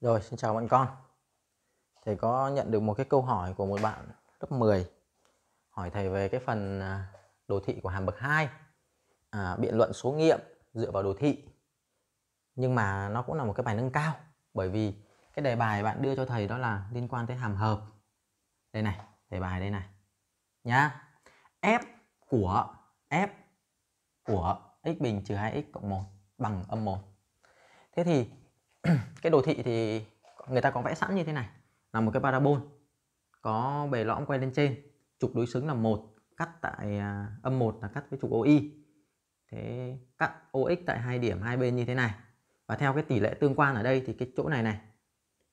Rồi, xin chào bạn con. Thầy có nhận được một cái câu hỏi của một bạn lớp 10 hỏi thầy về cái phần à, đồ thị của hàm bậc 2 à, biện luận số nghiệm dựa vào đồ thị. Nhưng mà nó cũng là một cái bài nâng cao bởi vì cái đề bài bạn đưa cho thầy đó là liên quan tới hàm hợp. Đây này đề bài đây này nhá. F của f của x bình trừ 2x cộng 1 bằng âm 1 thế thì cái đồ thị thì người ta có vẽ sẵn như thế này. Là một cái parabol, có bề lõm quay lên trên, trục đối xứng là một, cắt tại à, âm 1 là cắt với trục OI thế cắt OX tại hai điểm, hai bên như thế này. Và theo cái tỷ lệ tương quan ở đây thì cái chỗ này này,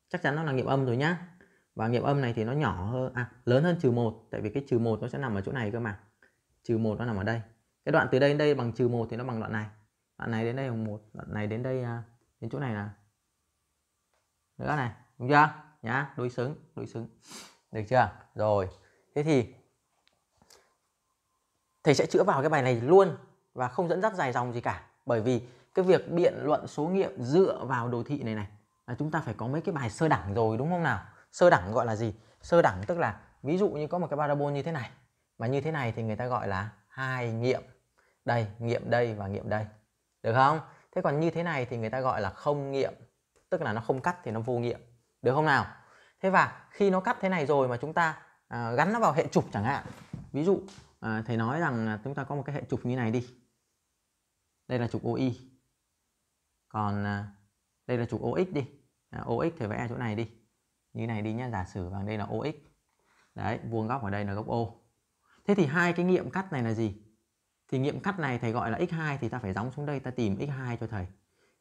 chắc chắn nó là nghiệm âm rồi nhá. Và nghiệm âm này thì nó nhỏ hơn à lớn hơn trừ một, tại vì cái trừ một nó sẽ nằm ở chỗ này cơ mà. Trừ một nó nằm ở đây. Cái đoạn từ đây đến đây bằng trừ một thì nó bằng đoạn này. Đoạn này đến đây bằng một, đoạn này đến đây à, đến chỗ này là nữa này đúng chưa? Nhá đối xứng đối xứng. Được chưa? Rồi. Thế thì thầy sẽ chữa vào cái bài này luôn và không dẫn dắt dài dòng gì cả. Bởi vì cái việc biện luận số nghiệm dựa vào đồ thị này này, là chúng ta phải có mấy cái bài sơ đẳng rồi, đúng không nào? Sơ đẳng gọi là gì? Sơ đẳng tức là ví dụ như có một cái parabol như thế này, mà như thế này thì người ta gọi là hai nghiệm. Đây nghiệm đây và nghiệm đây. Được không? Thế còn như thế này thì người ta gọi là không nghiệm tức là nó không cắt thì nó vô nghiệm. Được không nào? Thế và khi nó cắt thế này rồi mà chúng ta à, gắn nó vào hệ trục chẳng hạn. Ví dụ à, thầy nói rằng chúng ta có một cái hệ trục như này đi. Đây là trục OI còn à, đây là trục OX đi. À, OX thì vẽ chỗ này đi. Như này đi nhé, giả sử bằng đây là OX đấy vuông góc ở đây là góc O. Thế thì hai cái nghiệm cắt này là gì? Thì nghiệm cắt này thầy gọi là x2 thì ta phải gióng xuống đây ta tìm x2 cho thầy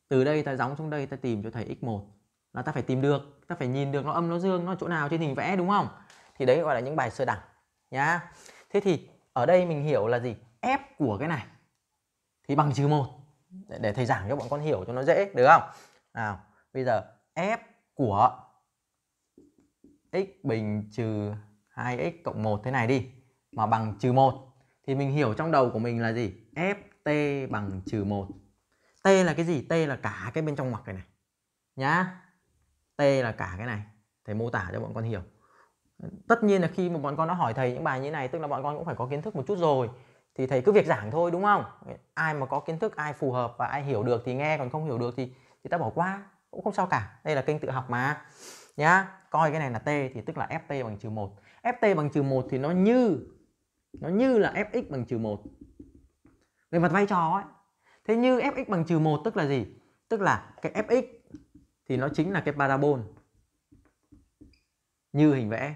từ đây ta gióng xuống đây ta tìm cho thầy x1 là ta phải tìm được ta phải nhìn được nó âm nó dương nó chỗ nào trên hình vẽ đúng không? Thì đấy gọi là những bài sơ đẳng nhá. Thế thì ở đây mình hiểu là gì? F của cái này thì bằng trừ một. Để, để thầy giảng cho bọn con hiểu cho nó dễ được không? Nào bây giờ f của x bình trừ 2x cộng 1 thế này đi mà bằng trừ 1 thì mình hiểu trong đầu của mình là gì? Ft bằng trừ 1 t là cái gì? T là cả cái bên trong ngoặc này này, nhá. T là cả cái này, thầy mô tả cho bọn con hiểu. Tất nhiên là khi mà bọn con nó hỏi thầy những bài như này, tức là bọn con cũng phải có kiến thức một chút rồi, thì thầy cứ việc giảng thôi, đúng không? Ai mà có kiến thức, ai phù hợp và ai hiểu được thì nghe, còn không hiểu được thì thì ta bỏ qua, cũng không sao cả. Đây là kênh tự học mà, nhá. Coi cái này là t thì tức là ft bằng trừ một. Ft bằng trừ một thì nó như nó như là fx bằng trừ một. Về mặt vai trò ấy thế như fx bằng trừ một tức là gì? Tức là cái fx thì nó chính là cái parabol. Như hình vẽ.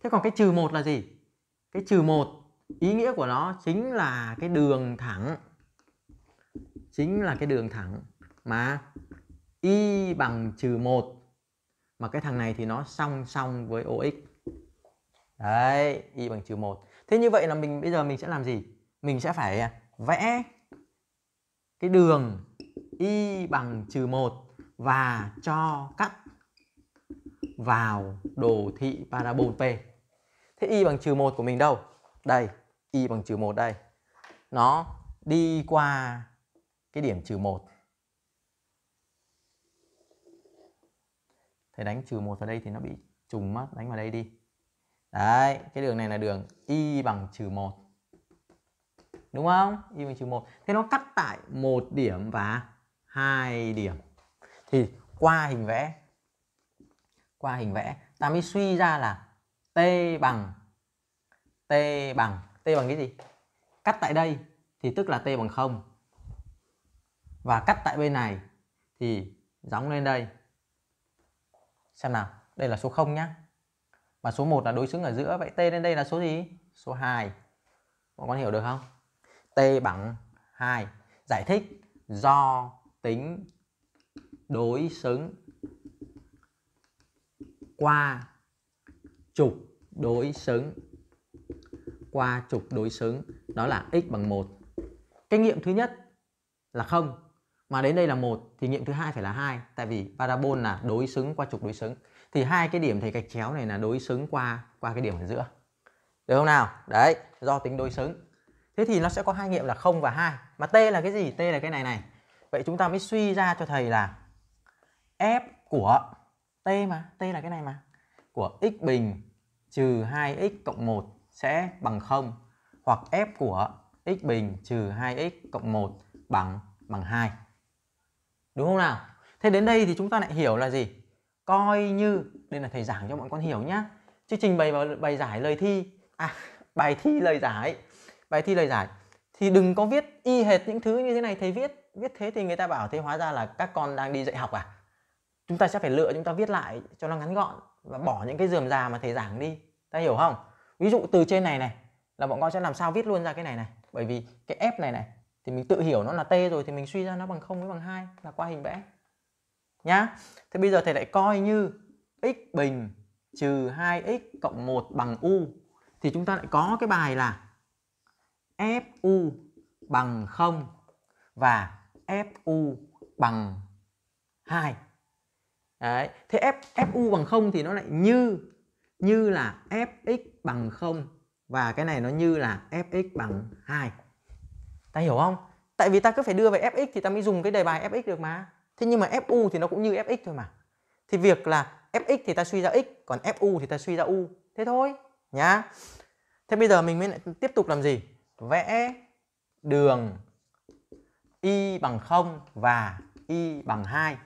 Thế còn cái trừ một là gì? Cái trừ một, ý nghĩa của nó chính là cái đường thẳng. Chính là cái đường thẳng mà y bằng trừ một. Mà cái thằng này thì nó song song với OX. Đấy, y bằng trừ một. Thế như vậy là mình, bây giờ mình sẽ làm gì? Mình sẽ phải à, vẽ cái đường y bằng trừ một và cho cắt vào đồ thị parabol P. Thế y bằng trừ một của mình đâu? Đây, y bằng trừ một đây. Nó đi qua cái điểm trừ một. Thầy đánh trừ một vào đây thì nó bị trùng mất, đánh vào đây đi. Đấy, cái đường này là đường y bằng trừ một. Đúng không? Y bằng trừ một. Thế nó cắt tại một điểm và hai điểm. Thì qua hình vẽ, qua hình vẽ, ta mới suy ra là t bằng t bằng t bằng cái gì? Cắt tại đây thì tức là t bằng 0 và cắt tại bên này thì gióng lên đây. Xem nào, đây là số 0 nhá. Và số 1 là đối xứng ở giữa. Vậy t lên đây là số gì? Số 2 mọi con hiểu được không? T bằng 2 giải thích do tính đối xứng qua trục đối xứng qua trục đối xứng đó là x bằng 1. Cái nghiệm thứ nhất là không mà đến đây là một thì nghiệm thứ hai phải là hai tại vì parabol là đối xứng qua trục đối xứng. Thì hai cái điểm thầy gạch chéo này là đối xứng qua qua cái điểm ở giữa. Được không nào? Đấy, do tính đối xứng. Thế thì nó sẽ có hai nghiệm là 0 và 2. Mà t là cái gì? T là cái này này. Vậy chúng ta mới suy ra cho thầy là f của t mà, t là cái này mà, của x bình trừ 2x cộng 1 sẽ bằng 0 hoặc f của x bình trừ 2x cộng 1 bằng bằng 2. Đúng không nào? Thế đến đây thì chúng ta lại hiểu là gì? Coi như, đây là thầy giảng cho bọn con hiểu nhá. Chứ trình bày vào bài giải lời thi à bài thi lời giải bài thi lời giải. Thì đừng có viết y hệt những thứ như thế này, thầy viết. Viết thế thì người ta bảo thế, hóa ra là các con đang đi dạy học à? Chúng ta sẽ phải lựa, chúng ta viết lại cho nó ngắn gọn và bỏ những cái dườm già mà thầy giảng đi. Ta hiểu không? Ví dụ từ trên này này, là bọn con sẽ làm sao viết luôn ra cái này này? Bởi vì cái f này này, thì mình tự hiểu nó là t rồi thì mình suy ra nó bằng không với bằng hai, là qua hình vẽ. Nhá. Thế bây giờ thầy lại coi như x bình trừ 2x cộng 1 bằng u. Thì chúng ta lại có cái bài là fu bằng 0 và fu bằng 2. Đấy, thế F, fu bằng 0 thì nó lại như như là fx bằng 0 và cái này nó như là fx bằng 2. Ta hiểu không? Tại vì ta cứ phải đưa về fx thì ta mới dùng cái đề bài fx được mà. Thế nhưng mà fu thì nó cũng như fx thôi mà. Thì việc là fx thì ta suy ra x, còn fu thì ta suy ra u. Thế thôi nhá. Thế bây giờ mình mới lại tiếp tục làm gì? Vẽ đường y bằng 0 và y bằng 2.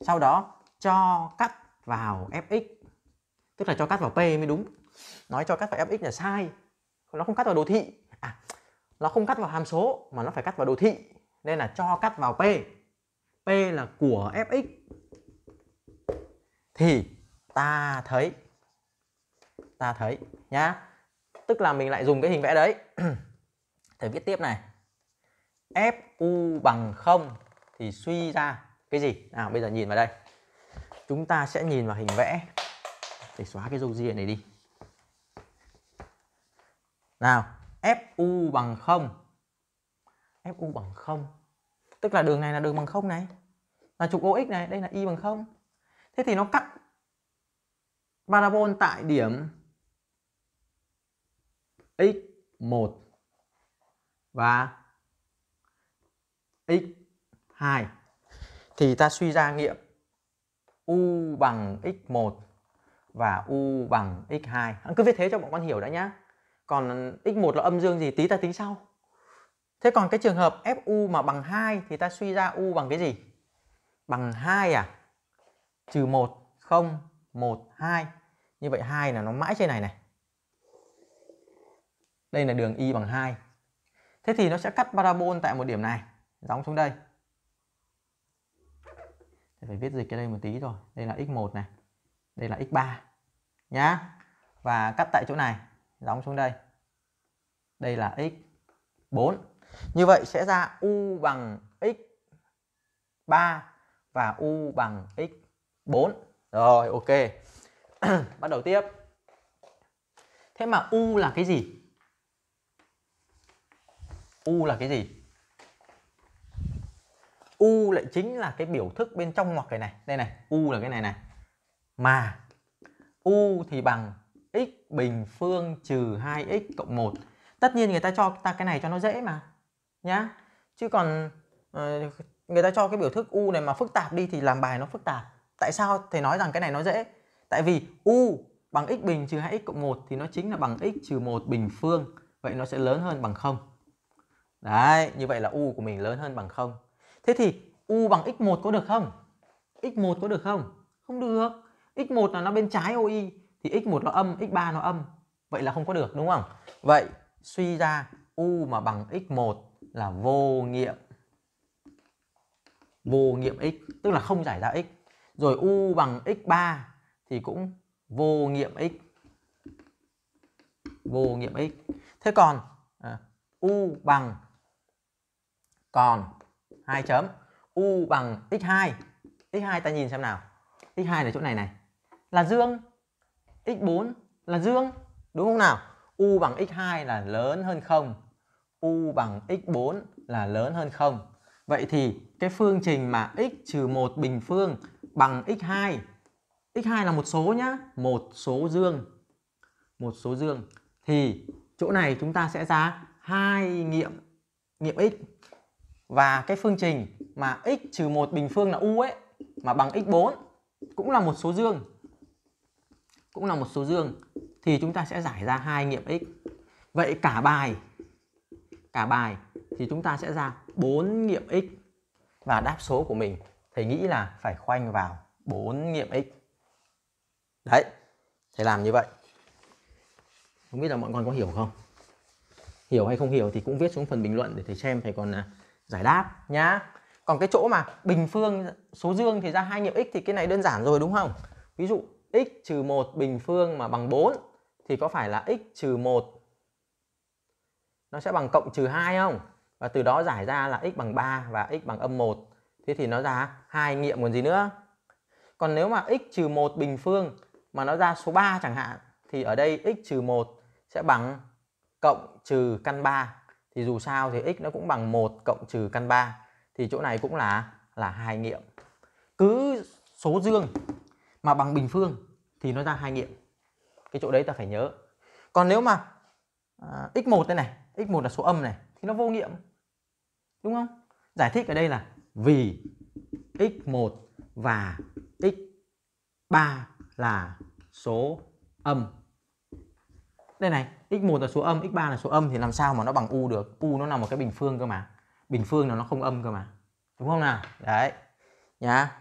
Sau đó cho cắt vào fx. Tức là cho cắt vào p mới đúng. Nói cho cắt vào fx là sai. Nó không cắt vào đồ thị. À, nó không cắt vào hàm số mà nó phải cắt vào đồ thị. Nên là cho cắt vào p. p là của fx. Thì ta thấy ta thấy nhá tức là mình lại dùng cái hình vẽ đấy thầy viết tiếp này. Fu bằng 0 thì suy ra cái gì? Nào, bây giờ nhìn vào đây. Chúng ta sẽ nhìn vào hình vẽ. Để xóa cái dâu ria này đi. Nào fu bằng 0 fu bằng 0 tức là đường này là đường bằng 0 này. Là trục OX này, đây là y bằng 0 thế thì nó cắt parabol tại điểm x1 và x2 thì ta suy ra nghiệm u bằng x1 và u bằng x2. Anh Cứ viết thế cho bọn con hiểu đã nhá. Còn x1 là âm dương gì tí ta tính sau. Thế còn cái trường hợp fu mà bằng 2 thì ta suy ra u bằng cái gì? Bằng 2 à? Trừ 1, 0, 1, 2. Như vậy 2 là nó mãi trên này này. Đây là đường y bằng 2. Thế thì nó sẽ cắt parabol tại một điểm này, đóng xuống đây. Phải viết dịch cái đây một tí rồi. Đây là x1 này. Đây là x3 nhá. Và cắt tại chỗ này, đóng xuống đây. Đây là x4. Như vậy sẽ ra u bằng x3 và u bằng x4. Rồi, ok. Bắt đầu tiếp. Thế mà u là cái gì? U là cái gì? U lại chính là cái biểu thức bên trong ngoặc cái này. Đây này, U là cái này này. Mà U thì bằng x bình phương trừ 2x cộng 1. Tất nhiên người ta cho ta cái này cho nó dễ mà. Nhá. Chứ còn ờ, người ta cho cái biểu thức U này mà phức tạp đi thì làm bài nó phức tạp. Tại sao thầy nói rằng cái này nó dễ? Tại vì U bằng x bình trừ 2x cộng 1 thì nó chính là bằng x trừ 1 bình phương. Vậy nó sẽ lớn hơn bằng 0. Đấy, như vậy là u của mình lớn hơn bằng 0. Thế thì u bằng x1 có được không? x1 có được không? Không được. x1 là nó bên trái OI thì x1 nó âm, x3 nó âm. Vậy là không có được đúng không? Vậy suy ra u mà bằng x1 là vô nghiệm. Vô nghiệm x, tức là không giải ra x. Rồi u bằng x3 thì cũng vô nghiệm x. Vô nghiệm x. Thế còn à, u bằng còn, hai chấm. U bằng x2 x2 ta nhìn xem nào. X2 là chỗ này này. Là dương. X4 là dương, đúng không nào? U bằng x2 là lớn hơn 0 u bằng x4 là lớn hơn 0 vậy thì cái phương trình mà x trừ 1 bình phương bằng x2 x2 là một số nhá. Một số dương. Một số dương. Thì chỗ này chúng ta sẽ ra hai nghiệm nghiệm x và cái phương trình mà x trừ 1 bình phương là u ấy mà bằng x4 cũng là một số dương cũng là một số dương thì chúng ta sẽ giải ra hai nghiệm x. Vậy cả bài cả bài thì chúng ta sẽ ra 4 nghiệm x và đáp số của mình thầy nghĩ là phải khoanh vào 4 nghiệm x. Đấy, thầy làm như vậy. Không biết là mọi con có hiểu không? Hiểu hay không hiểu thì cũng viết xuống phần bình luận để thầy xem thầy còn à, giải đáp nhá. Còn cái chỗ mà bình phương số dương thì ra hai nghiệm x thì cái này đơn giản rồi đúng không? Ví dụ x trừ 1 bình phương mà bằng 4 thì có phải là x trừ 1 nó sẽ bằng cộng trừ 2 không? Và từ đó giải ra là x bằng 3 và x bằng âm 1. Thế thì nó ra hai nghiệm còn gì nữa. Còn nếu mà x trừ 1 bình phương mà nó ra số 3 chẳng hạn thì ở đây x trừ 1 sẽ bằng cộng trừ căn 3. Thì dù sao thì x nó cũng bằng 1 cộng trừ căn 3. Thì chỗ này cũng là là hai nghiệm. Cứ số dương mà bằng bình phương thì nó ra hai nghiệm. Cái chỗ đấy ta phải nhớ. Còn nếu mà à, x1 đây này, x1 là số âm này thì nó vô nghiệm. Đúng không? Giải thích ở đây là vì x1 và x3 là số âm. Đây này, x1 là số âm, x3 là số âm thì làm sao mà nó bằng u được? U nó là một cái bình phương cơ mà. Bình phương là nó không âm cơ mà. Đúng không nào? Đấy. Nhá.